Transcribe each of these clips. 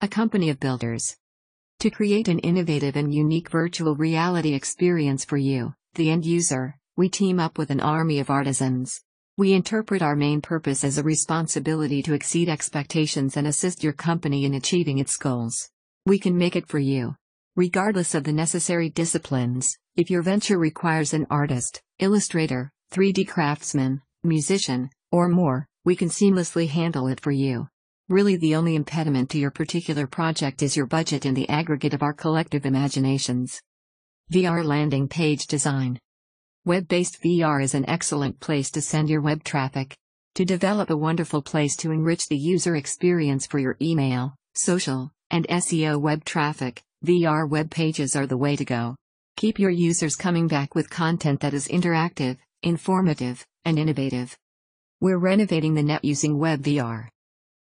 a company of builders. To create an innovative and unique virtual reality experience for you, the end user, we team up with an army of artisans. We interpret our main purpose as a responsibility to exceed expectations and assist your company in achieving its goals. We can make it for you. Regardless of the necessary disciplines, if your venture requires an artist, illustrator, 3D craftsman, musician, or more, we can seamlessly handle it for you. Really, the only impediment to your particular project is your budget and the aggregate of our collective imaginations. VR Landing Page Design Web based VR is an excellent place to send your web traffic. To develop a wonderful place to enrich the user experience for your email, social, and SEO web traffic, VR web pages are the way to go. Keep your users coming back with content that is interactive, informative, and innovative. We're renovating the net using WebVR.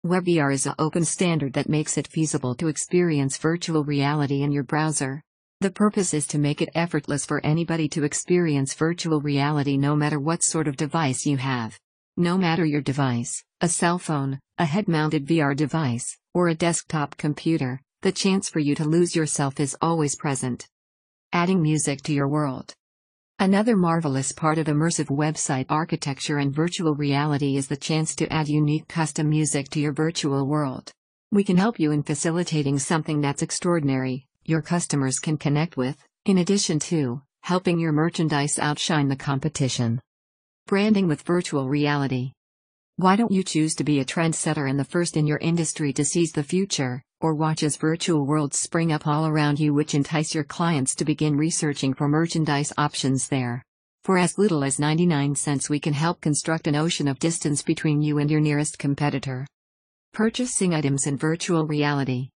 WebVR is an open standard that makes it feasible to experience virtual reality in your browser. The purpose is to make it effortless for anybody to experience virtual reality no matter what sort of device you have. No matter your device, a cell phone, a head mounted VR device, or a desktop computer, the chance for you to lose yourself is always present. Adding music to your world. Another marvelous part of immersive website architecture and virtual reality is the chance to add unique custom music to your virtual world. We can help you in facilitating something that's extraordinary, your customers can connect with, in addition to helping your merchandise outshine the competition. Branding with virtual reality. Why don't you choose to be a trendsetter and the first in your industry to seize the future, or watch as virtual worlds spring up all around you, which entice your clients to begin researching for merchandise options there? For as little as 99 cents, we can help construct an ocean of distance between you and your nearest competitor. Purchasing items in virtual reality.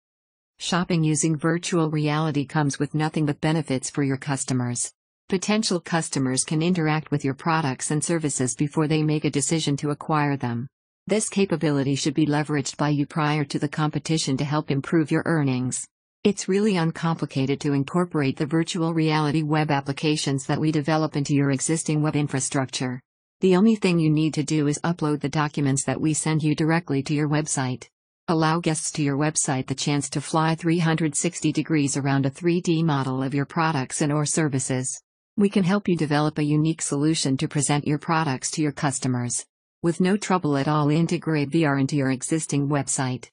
Shopping using virtual reality comes with nothing but benefits for your customers. Potential customers can interact with your products and services before they make a decision to acquire them. This capability should be leveraged by you prior to the competition to help improve your earnings. It's really uncomplicated to incorporate the virtual reality web applications that we develop into your existing web infrastructure. The only thing you need to do is upload the documents that we send you directly to your website. Allow guests to your website the chance to fly 360 degrees around a 3D model of your products and or services. We can help you develop a unique solution to present your products to your customers. With no trouble at all integrate VR into your existing website.